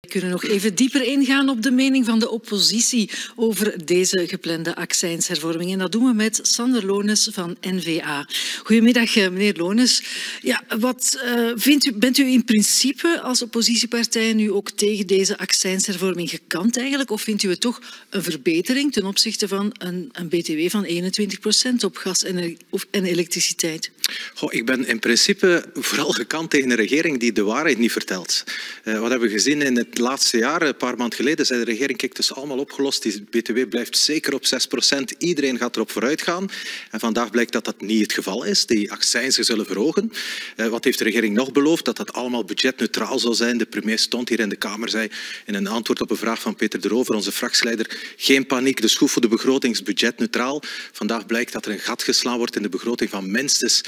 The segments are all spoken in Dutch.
We kunnen nog even dieper ingaan op de mening van de oppositie over deze geplande accijnshervorming. En dat doen we met Sander Lones van NVA. Goedemiddag, eh, meneer Lones. Ja, wat uh, vindt u, bent u in principe als oppositiepartij nu ook tegen deze accijnshervorming gekant eigenlijk? Of vindt u het toch een verbetering ten opzichte van een, een BTW van 21 procent op gas en, en elektriciteit? Goh, ik ben in principe vooral gekant tegen een regering die de waarheid niet vertelt. Uh, wat hebben we gezien in het laatste jaar, een paar maanden geleden, zei de regering, kijk, het is allemaal opgelost, die btw blijft zeker op 6 procent, iedereen gaat erop vooruit gaan. En vandaag blijkt dat dat niet het geval is. Die accijnzen zullen verhogen. Uh, wat heeft de regering nog beloofd? Dat dat allemaal budgetneutraal zal zijn. De premier stond hier in de Kamer, zei in een antwoord op een vraag van Peter de Rover, onze fractieleider, geen paniek, de schroef voor de begroting is budgetneutraal. Vandaag blijkt dat er een gat geslaan wordt in de begroting van minstens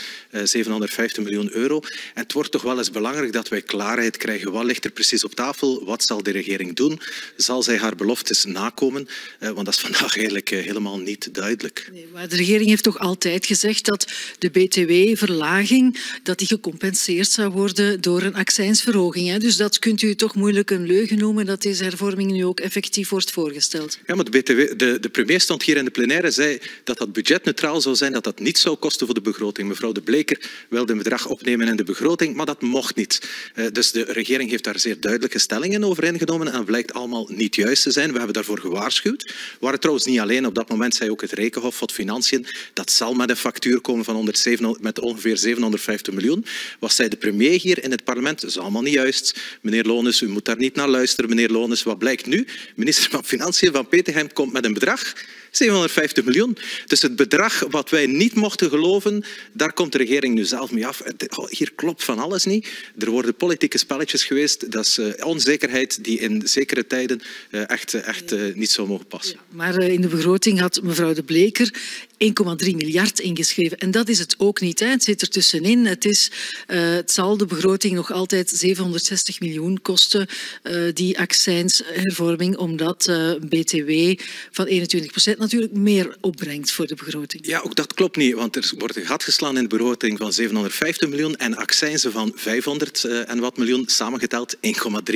750 miljoen euro. Het wordt toch wel eens belangrijk dat wij klaarheid krijgen. Wat ligt er precies op tafel? Wat zal de regering doen? Zal zij haar beloftes nakomen? Eh, want dat is vandaag eigenlijk eh, helemaal niet duidelijk. Nee, maar de regering heeft toch altijd gezegd dat de btw-verlaging dat die gecompenseerd zou worden door een accijnsverhoging. Hè? Dus dat kunt u toch moeilijk een leugen noemen dat deze hervorming nu ook effectief wordt voorgesteld. Ja, maar de, BTW, de, de premier stond hier in de plenaire zei dat dat budgetneutraal zou zijn, dat dat niet zou kosten voor de begroting. Mevrouw De Bleker wilde een bedrag opnemen in de begroting, maar dat mocht niet. Eh, dus de regering heeft daar zeer duidelijke stellingen over ingenomen en blijkt allemaal niet juist te zijn. We hebben daarvoor gewaarschuwd. We waren trouwens niet alleen. Op dat moment zei ook het Rekenhof van Financiën dat zal met een factuur komen van 107, met ongeveer 750 miljoen. Wat zei de premier hier in het parlement? Dat is allemaal niet juist. Meneer Lones, u moet daar niet naar luisteren. Meneer Lones, wat blijkt nu? Minister van Financiën van Peterheim komt met een bedrag 750 miljoen. Dus het bedrag wat wij niet mochten geloven, daar komt de regering nu zelf mee af. Hier klopt van alles niet. Er worden politieke spelletjes geweest. Dat is uh, onzekerheid die in zekere tijden uh, echt, echt uh, niet zou mogen passen. Maar in de begroting had mevrouw De Bleker 1,3 miljard ingeschreven. En dat is het ook niet. Hè. Het zit er tussenin. Het, is, het zal de begroting nog altijd 760 miljoen kosten, uh, die accijnshervorming, omdat uh, BTW van 21 procent natuurlijk meer opbrengt voor de begroting. Ja, ook dat klopt niet, want er wordt een gat geslaan in de begroting van 750 miljoen en accijnzen van 500 en wat miljoen, samengeteld 1,3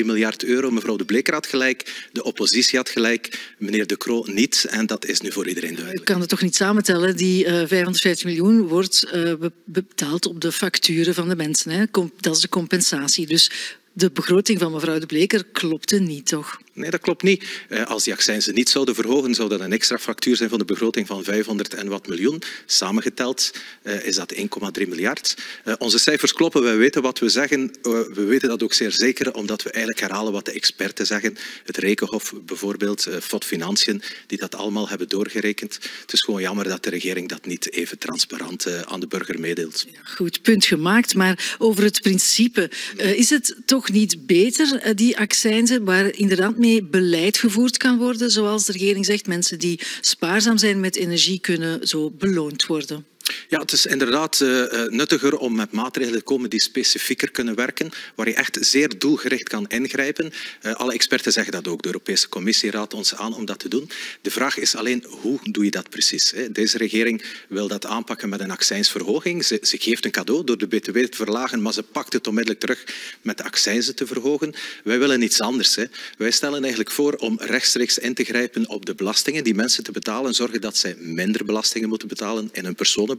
miljard euro. Mevrouw De Bleker had gelijk, de oppositie had gelijk, meneer De Croo niet. En dat is nu voor iedereen duidelijk. Ik kan het toch niet samentellen? Die uh, 550 miljoen wordt uh, betaald op de facturen van de mensen. Hè. Dat is de compensatie. Dus de begroting van mevrouw De Bleker klopte niet, toch? Nee, dat klopt niet. Eh, als die accijnzen niet zouden verhogen, zou dat een extra factuur zijn van de begroting van 500 en wat miljoen. Samengeteld uh, is dat 1,3 miljard. Uh, onze cijfers kloppen, wij weten wat we zeggen. we weten dat ook zeer zeker, omdat we eigenlijk herhalen wat de experten zeggen. Het Rekenhof bijvoorbeeld, FOD Financiën, die dat allemaal hebben doorgerekend. Het is gewoon jammer dat de regering dat niet even transparant aan de burger meedeelt. Goed, punt gemaakt. Maar over het principe, is het toch niet beter, die accijnzen, waar inderdaad mee beleid gevoerd kan worden, zoals de regering zegt. Mensen die spaarzaam zijn met energie kunnen zo beloond worden. Ja, het is inderdaad uh, nuttiger om met maatregelen te komen die specifieker kunnen werken, waar je echt zeer doelgericht kan ingrijpen. Uh, alle experten zeggen dat ook. De Europese Commissie raadt ons aan om dat te doen. De vraag is alleen, hoe doe je dat precies? Hè? Deze regering wil dat aanpakken met een accijnsverhoging. Ze, ze, geeft een cadeau door de btw te verlagen, maar ze pakt het onmiddellijk terug met de accijnzen te verhogen. Wij willen iets anders. Hè? Wij stellen eigenlijk voor om rechtstreeks in te grijpen op de belastingen die mensen te betalen, zorgen dat zij minder belastingen moeten betalen in hun personen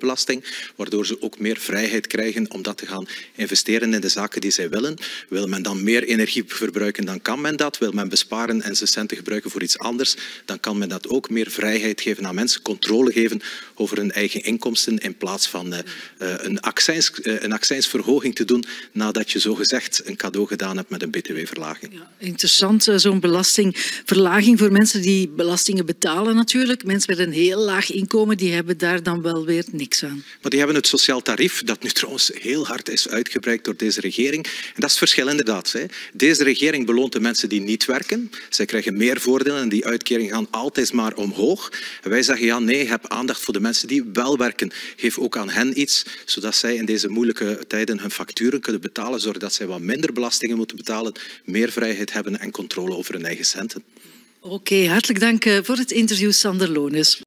waardoor ze ook meer vrijheid krijgen om dat te gaan investeren in de zaken die zij willen. Wil men dan meer energie verbruiken, dan kan men dat. Wil men besparen en zijn centen gebruiken voor iets anders, dan kan men dat ook meer vrijheid geven aan mensen, controle geven over hun eigen inkomsten in plaats van uh, een, accijns, uh, een accijnsverhoging te doen nadat je zogezegd een cadeau gedaan hebt met een btw-verlaging. Ja, interessant, zo'n belastingverlaging voor mensen die belastingen betalen natuurlijk. Mensen met een heel laag inkomen die hebben daar dan wel weer niks aan. Maar die hebben het sociaal tarief, dat nu trouwens heel hard is uitgebreid door deze regering. En dat is het verschil inderdaad. Hè. Deze regering beloont de mensen die niet werken. Zij krijgen meer voordelen en die uitkeringen gaan altijd maar omhoog. En wij zeggen ja, nee, heb aandacht voor de mensen die wel werken. Geef ook aan hen iets, zodat zij in deze moeilijke tijden hun facturen kunnen betalen, zodat zij wat minder belastingen moeten betalen, meer vrijheid hebben en controle over hun eigen centen. Oké, okay, hartelijk dank eh, voor het interview, Sander Lones.